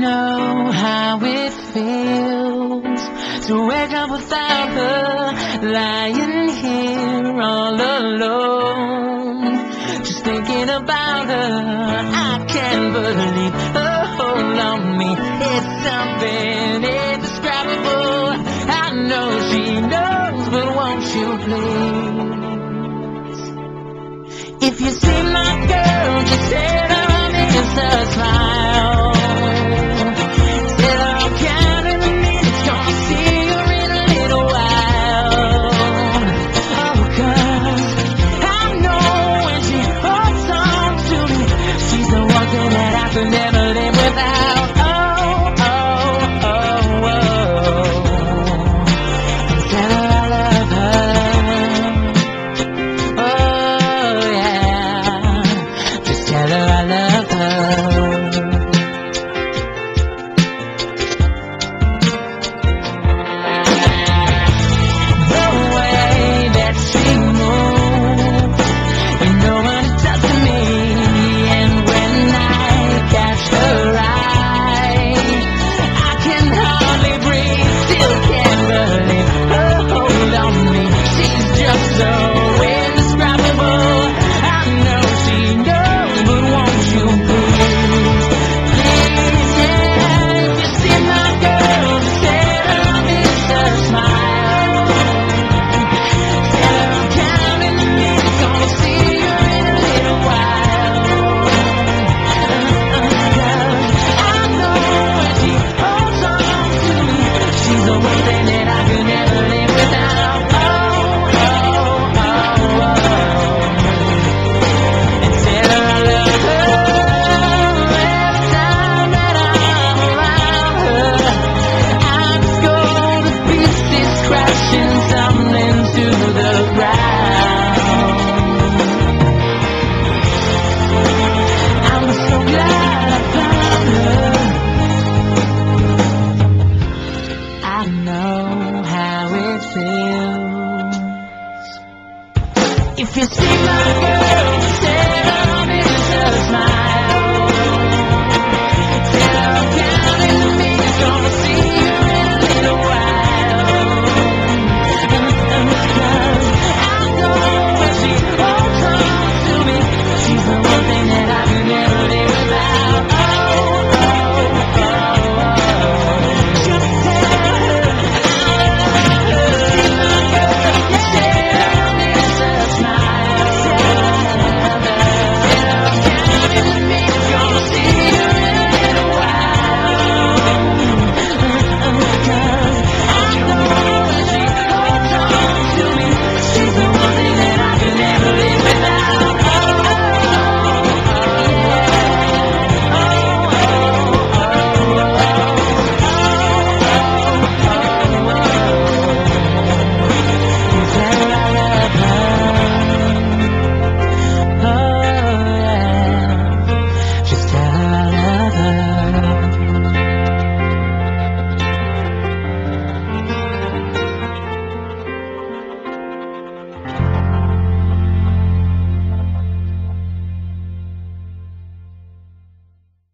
know how it feels to wake up without her, lying here all alone. Just thinking about her, I can't believe her hold on me. It's something indescribable. I know she knows, but won't you please? If you If you see my girl.